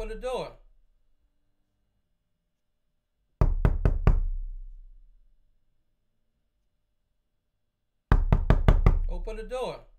Open the door. Open the door.